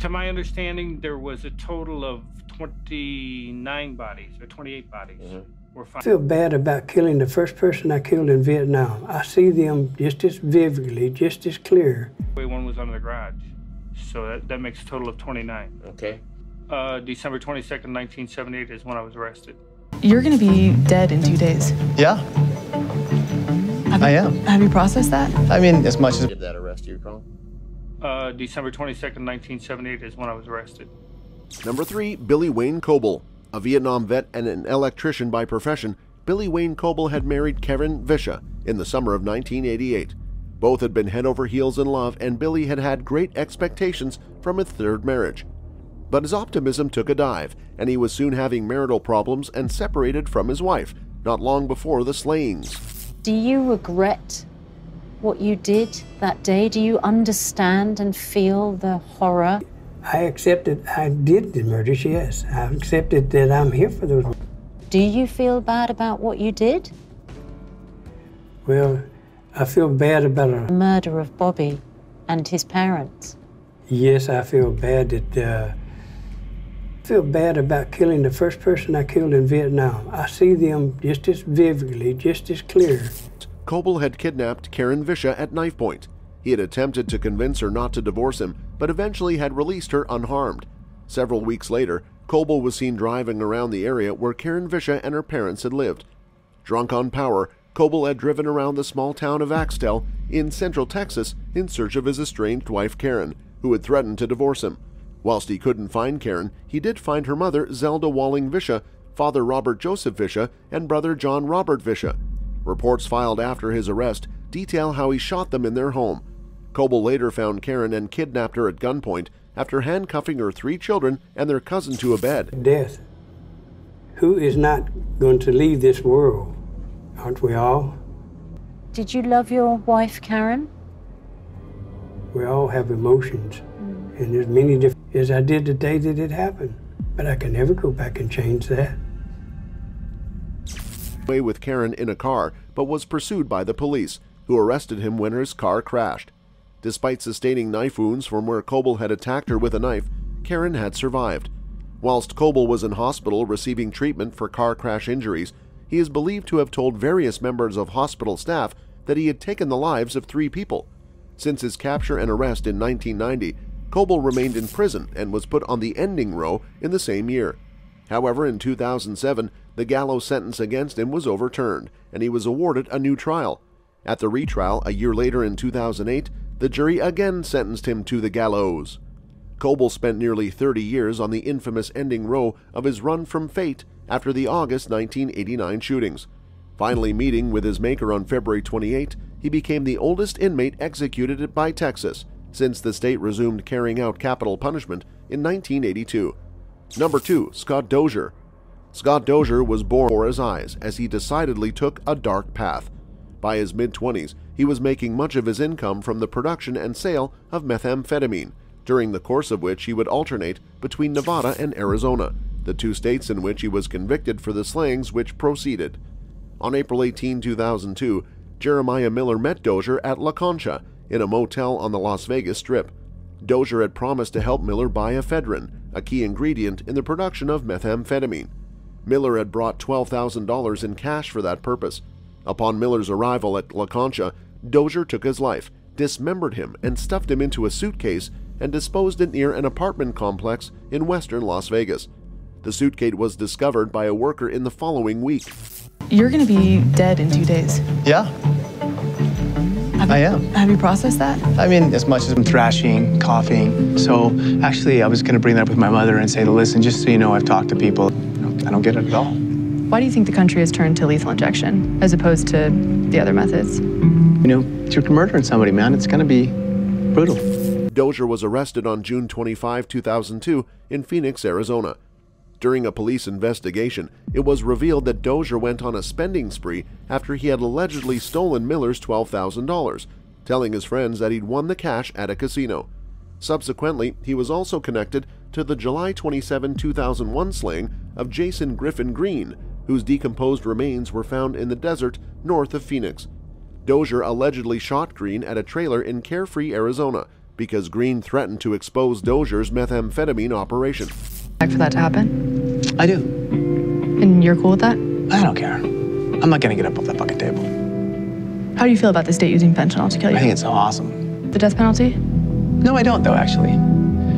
To my understanding, there was a total of 29 bodies or 28 bodies. Were I feel bad about killing the first person I killed in Vietnam. I see them just as vividly, just as clear. One was under the garage. So that, that makes a total of 29. Okay. Uh, December 22nd, 1978 is when I was arrested. You're gonna be dead in two days. Yeah, I am. Have you processed that? I mean, as much as Did that arrest you, Carl? Uh, December 22nd, 1978 is when I was arrested. Number 3. Billy Wayne Coble. A Vietnam vet and an electrician by profession, Billy Wayne Coble had married Karen Vicha in the summer of 1988. Both had been head over heels in love, and Billy had had great expectations from his third marriage. But his optimism took a dive, and he was soon having marital problems and separated from his wife, not long before the slayings. Do you regret what you did that day? Do you understand and feel the horror? I accepted I did the murders, yes. I accepted that I'm here for those. Do you feel bad about what you did? Well, I feel bad about The murder of Bobby and his parents. Yes, I feel bad that. Uh, I feel bad about killing the first person I killed in Vietnam. I see them just as vividly, just as clear. Coble had kidnapped Karen Vicha at knife point. He had attempted to convince her not to divorce him, but eventually had released her unharmed. Several weeks later, Coble was seen driving around the area where Karen Vicha and her parents had lived. Drunk on power, Coble had driven around the small town of Axtell in central Texas in search of his estranged wife Karen, who had threatened to divorce him. Whilst he couldn't find Karen, he did find her mother Zelda Walling Vicha, father Robert Joseph Vicha, and brother John Robert Vicha. Reports filed after his arrest detail how he shot them in their home. Coble later found Karen and kidnapped her at gunpoint after handcuffing her three children and their cousin to a bed. Death. Who is not going to leave this world? Aren't we all? Did you love your wife, Karen? We all have emotions. Mm. And there's many different as I did the day that it happened. But I can never go back and change that. Away with Karen in a car, but was pursued by the police, who arrested him when his car crashed. Despite sustaining knife wounds from where Coble had attacked her with a knife, Karen had survived. Whilst Coble was in hospital receiving treatment for car crash injuries, he is believed to have told various members of hospital staff that he had taken the lives of three people. Since his capture and arrest in 1990, Coble remained in prison and was put on the ending row in the same year. However, in 2007, the gallows sentence against him was overturned, and he was awarded a new trial. At the retrial a year later in 2008, the jury again sentenced him to the gallows. Coble spent nearly 30 years on the infamous ending row of his run from fate after the August 1989 shootings. Finally meeting with his maker on February 28, he became the oldest inmate executed by Texas since the state resumed carrying out capital punishment in 1982. Number 2. Scott Dozier Scott Dozier was born for his eyes as he decidedly took a dark path. By his mid-20s, he was making much of his income from the production and sale of methamphetamine, during the course of which he would alternate between Nevada and Arizona, the two states in which he was convicted for the slayings which proceeded. On April 18, 2002, Jeremiah Miller met Dozier at La Concha in a motel on the Las Vegas Strip. Dozier had promised to help Miller buy ephedrine, a key ingredient in the production of methamphetamine. Miller had brought $12,000 in cash for that purpose. Upon Miller's arrival at La Concha, Dozier took his life, dismembered him, and stuffed him into a suitcase and disposed it near an apartment complex in western Las Vegas. The suitcase was discovered by a worker in the following week. You're gonna be dead in two days. yeah, Have I you, am. Have you processed that? I mean, as much as I'm thrashing, coughing. So actually, I was going to bring that up with my mother and say, listen, just so you know, I've talked to people. I don't, get it at all. Why do you think the country has turned to lethal injection as opposed to the other methods? You know, you're murdering somebody, man. It's going to be brutal. Dozier was arrested on June 25, 2002, in Phoenix, Arizona. During a police investigation, it was revealed that Dozier went on a spending spree after he had allegedly stolen Miller's $12,000, telling his friends that he'd won the cash at a casino. Subsequently, he was also connected to the July 27, 2001 slaying of Jason Griffin Green, whose decomposed remains were found in the desert north of Phoenix. Dozier allegedly shot Green at a trailer in Carefree, Arizona, because Green threatened to expose Dozier's methamphetamine operation. Like for that to happen? I do. And you're cool with that? I don't care. I'm not gonna get up off that fucking table. How do you feel about the state using fentanyl to kill you? I think it's so awesome. the death penalty? No, I don't, though, actually.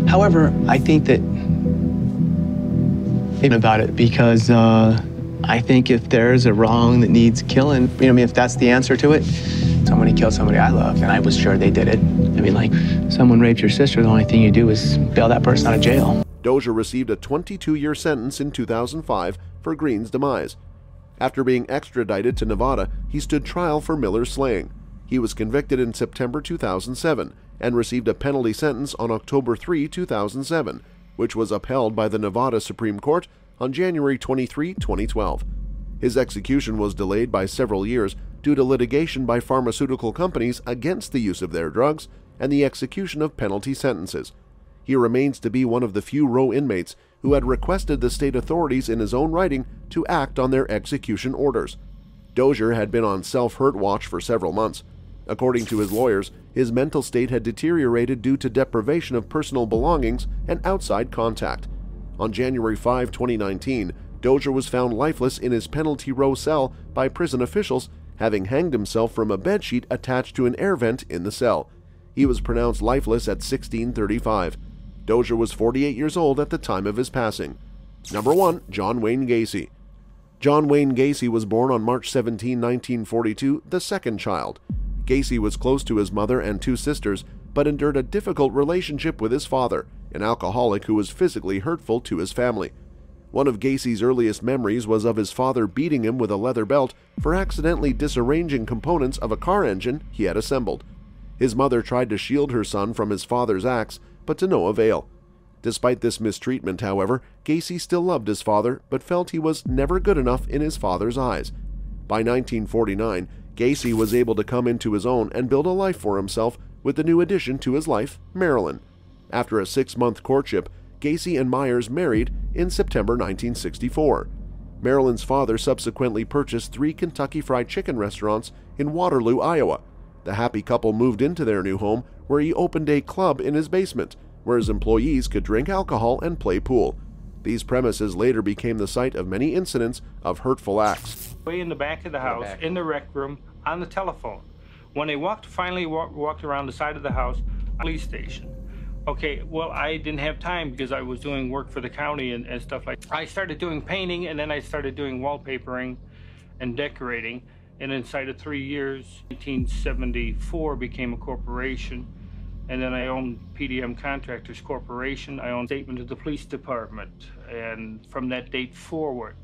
However, I think that. Think about it because uh, I think if there's a wrong that needs killing, you know, I mean, if that's the answer to it, somebody killed somebody I love, and I was sure they did it. I mean, like, someone raped your sister, the only thing you do is bail that person out of jail. Dozier received a 22 year sentence in 2005 for Green's demise. After being extradited to Nevada, he stood trial for Miller's slaying. He was convicted in September 2007 and received a penalty sentence on October 3, 2007, which was upheld by the Nevada Supreme Court on January 23, 2012. His execution was delayed by several years due to litigation by pharmaceutical companies against the use of their drugs and the execution of penalty sentences. He remains to be one of the few row inmates who had requested the state authorities in his own writing to act on their execution orders. Dozier had been on self hurt watch for several months. According to his lawyers, his mental state had deteriorated due to deprivation of personal belongings and outside contact. On January 5, 2019, Dozier was found lifeless in his penalty row cell by prison officials, having hanged himself from a bedsheet attached to an air vent in the cell. He was pronounced lifeless at 1635. Dozier was 48 years old at the time of his passing. Number 1. John Wayne Gacy John Wayne Gacy was born on March 17, 1942, the second child. Gacy was close to his mother and two sisters, but endured a difficult relationship with his father, an alcoholic who was physically hurtful to his family. One of Gacy's earliest memories was of his father beating him with a leather belt for accidentally disarranging components of a car engine he had assembled. His mother tried to shield her son from his father's axe, but to no avail. Despite this mistreatment, however, Gacy still loved his father, but felt he was never good enough in his father's eyes. By 1949, Gacy was able to come into his own and build a life for himself with the new addition to his life, Marilyn. After a six month courtship, Gacy and Myers married in September 1964. Marilyn's father subsequently purchased three Kentucky Fried Chicken restaurants in Waterloo, Iowa. The happy couple moved into their new home, where he opened a club in his basement, where his employees could drink alcohol and play pool. These premises later became the site of many incidents of hurtful acts. Way in the back of the house, in the rec room, on the telephone. When they walked, finally walked, walked around the side of the house, police station. Okay, well, I didn't have time because I was doing work for the county and, and stuff like that. I started doing painting and then I started doing wallpapering and decorating. And inside of three years, 1974 became a corporation. And then I owned PDM Contractors Corporation. I owned statement of the police department. And from that date forward,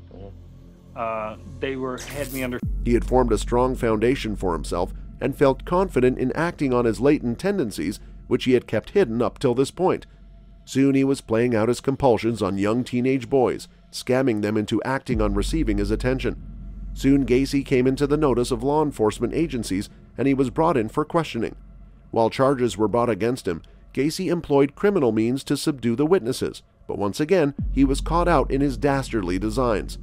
uh, they were had me under. He had formed a strong foundation for himself and felt confident in acting on his latent tendencies, which he had kept hidden up till this point. Soon he was playing out his compulsions on young teenage boys, scamming them into acting on receiving his attention. Soon Gacy came into the notice of law enforcement agencies and he was brought in for questioning. While charges were brought against him, Gacy employed criminal means to subdue the witnesses, but once again he was caught out in his dastardly designs.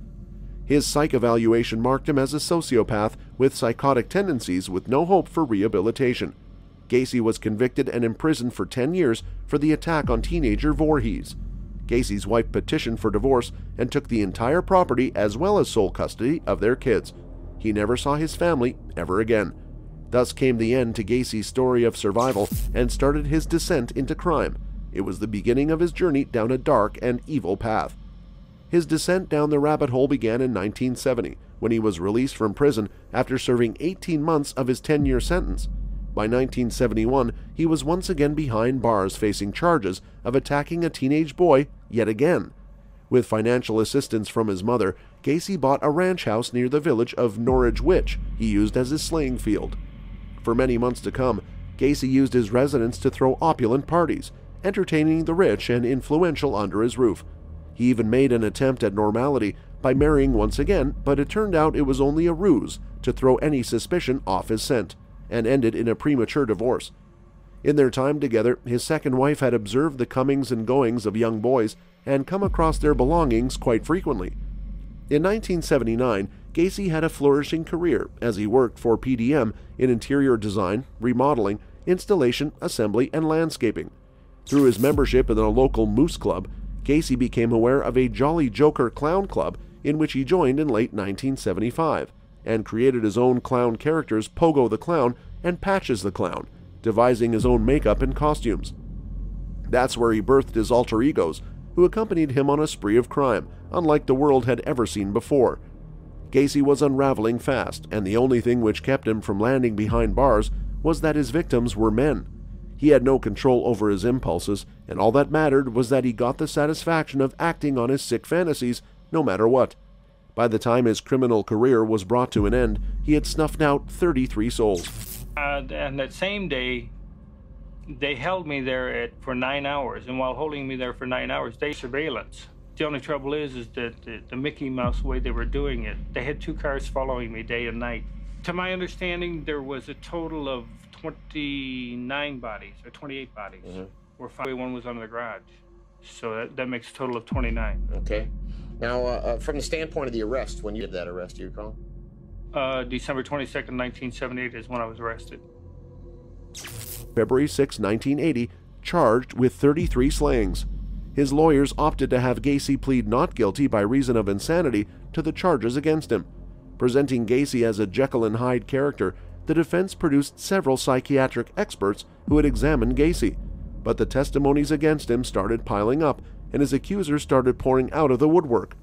His psych evaluation marked him as a sociopath with psychotic tendencies with no hope for rehabilitation. Gacy was convicted and imprisoned for 10 years for the attack on teenager Voorhees. Gacy's wife petitioned for divorce and took the entire property as well as sole custody of their kids. He never saw his family ever again. Thus came the end to Gacy's story of survival and started his descent into crime. It was the beginning of his journey down a dark and evil path. His descent down the rabbit hole began in 1970 when he was released from prison after serving 18 months of his 10 year sentence. By 1971, he was once again behind bars facing charges of attacking a teenage boy yet again. With financial assistance from his mother, Gacy bought a ranch house near the village of Norwich which he used as his slaying field. For many months to come, Gacy used his residence to throw opulent parties, entertaining the rich and influential under his roof. He even made an attempt at normality by marrying once again, but it turned out it was only a ruse to throw any suspicion off his scent, and ended in a premature divorce. In their time together, his second wife had observed the comings and goings of young boys and come across their belongings quite frequently. In 1979, Gacy had a flourishing career as he worked for PDM in interior design, remodeling, installation, assembly, and landscaping. Through his membership in a local Moose Club, Gacy became aware of a Jolly Joker Clown Club in which he joined in late 1975 and created his own clown characters Pogo the Clown and Patches the Clown, devising his own makeup and costumes. That's where he birthed his alter egos, who accompanied him on a spree of crime, unlike the world had ever seen before. Gacy was unraveling fast, and the only thing which kept him from landing behind bars was that his victims were men. He had no control over his impulses, and all that mattered was that he got the satisfaction of acting on his sick fantasies, no matter what. By the time his criminal career was brought to an end, he had snuffed out 33 souls. Uh, and that same day, they held me there at, for nine hours, and while holding me there for nine hours, they surveillance. The only trouble is, is that the, the Mickey Mouse way they were doing it, they had two cars following me day and night. To my understanding, there was a total of 29 bodies or 28 bodies. Mm-hmm. Where five, one was under the garage, so that, that makes a total of 29. Okay. Now, uh, uh, from the standpoint of the arrest, when you did that arrest, do you recall? Uh, December 22nd, 1978 is when I was arrested. February 6, 1980, charged with 33 slayings. His lawyers opted to have Gacy plead not guilty by reason of insanity to the charges against him. Presenting Gacy as a Jekyll and Hyde character, the defense produced several psychiatric experts who had examined Gacy. But the testimonies against him started piling up, and his accusers started pouring out of the woodwork.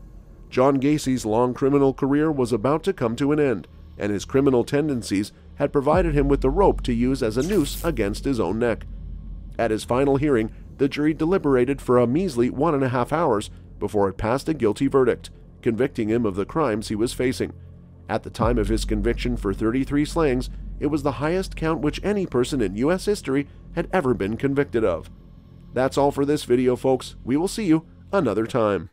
John Gacy's long criminal career was about to come to an end, and his criminal tendencies had provided him with the rope to use as a noose against his own neck. At his final hearing, the jury deliberated for a measly one and a half hours before it passed a guilty verdict, convicting him of the crimes he was facing. At the time of his conviction for 33 slayings, it was the highest count which any person in U.S. history had ever been convicted of. That's all for this video, folks. We will see you another time.